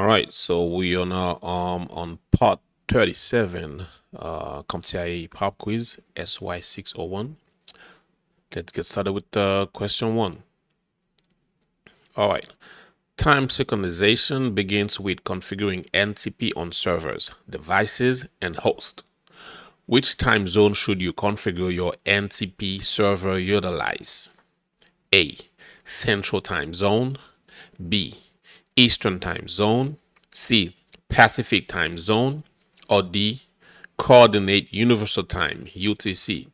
All right, so we are now um on part 37, uh, CompTIA Pop Quiz SY601. Let's get started with uh, question one. All right, time synchronization begins with configuring NTP on servers, devices, and host. Which time zone should you configure your NTP server utilize? A. Central Time Zone. B. Eastern Time Zone. C. Pacific Time Zone. Or D. Coordinate Universal Time, UTC.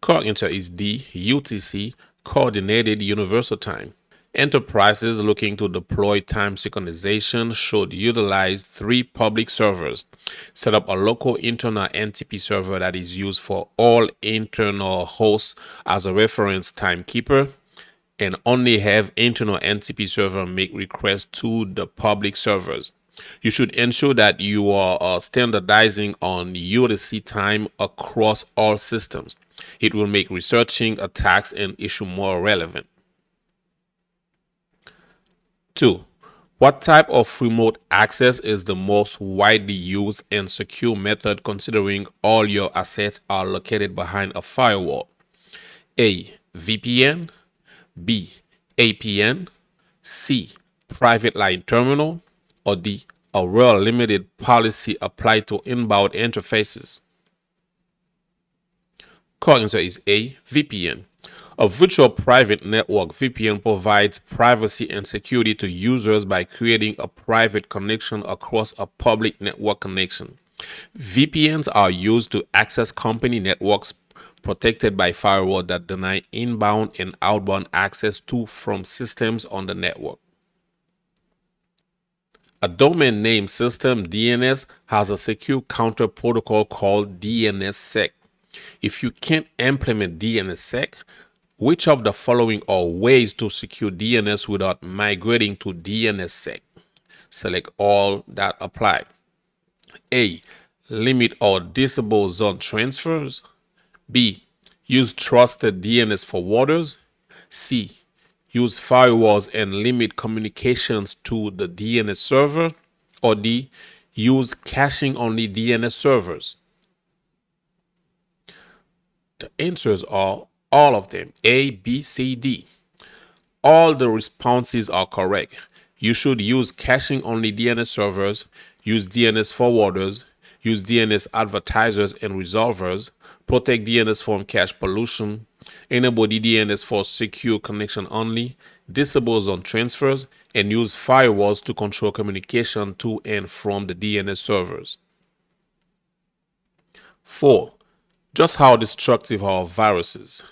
Correct answer is D. UTC, Coordinated Universal Time. Enterprises looking to deploy time synchronization should utilize three public servers. Set up a local internal NTP server that is used for all internal hosts as a reference timekeeper and only have internal NTP server make requests to the public servers. You should ensure that you are uh, standardizing on UTC time across all systems. It will make researching attacks and issue more relevant. 2. What type of remote access is the most widely used and secure method considering all your assets are located behind a firewall? A. VPN B. APN C. Private line terminal or D. A real limited policy applied to inbound interfaces? Correct answer is A. VPN. A virtual private network VPN provides privacy and security to users by creating a private connection across a public network connection. VPNs are used to access company networks protected by firewall that deny inbound and outbound access to from systems on the network. A domain name system DNS has a secure counter protocol called DNSSEC. If you can't implement DNSSEC, which of the following are ways to secure DNS without migrating to DNSSEC? Select all that apply. A. Limit or disable zone transfers. B. Use trusted DNS forwarders. C. Use firewalls and limit communications to the DNS server. Or D. Use caching only DNS servers. The answers are all of them, A, B, C, D. All the responses are correct. You should use caching only DNS servers, use DNS forwarders, use DNS advertisers and resolvers, protect DNS from cache pollution, enable DDNS for secure connection only, disable zone transfers, and use firewalls to control communication to and from the DNS servers. 4. Just how destructive are viruses?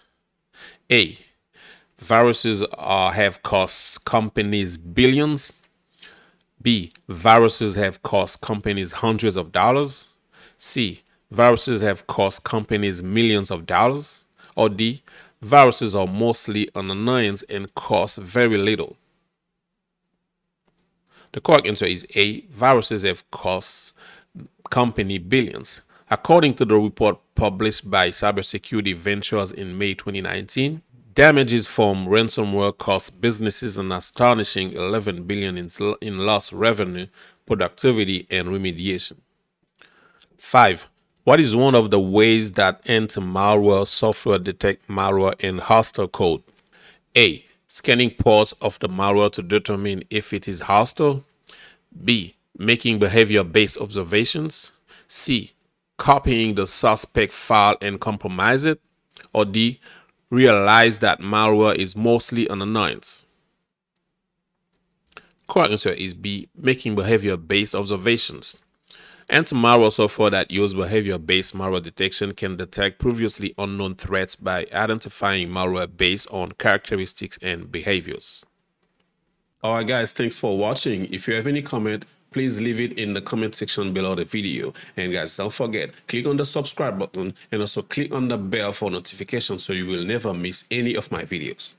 A. Viruses uh, have cost companies billions. B. Viruses have cost companies hundreds of dollars. C. Viruses have cost companies millions of dollars. Or D. Viruses are mostly an annoyance and cost very little. The correct answer is A. Viruses have cost company billions. According to the report published by Cybersecurity Ventures in May 2019, damages from ransomware cost businesses an astonishing 11 billion in, in lost revenue, productivity, and remediation. 5. What is one of the ways that anti-malware software detect malware in hostile code? A. Scanning ports of the malware to determine if it is hostile. B. Making behavior-based observations. C copying the suspect file and compromise it, or D, realize that malware is mostly an annoyance. Correct answer is B, making behavior-based observations. Anti-malware software that use behavior-based malware detection can detect previously unknown threats by identifying malware based on characteristics and behaviors. Alright guys, thanks for watching. If you have any comment, please leave it in the comment section below the video. And guys, don't forget, click on the subscribe button and also click on the bell for notifications so you will never miss any of my videos.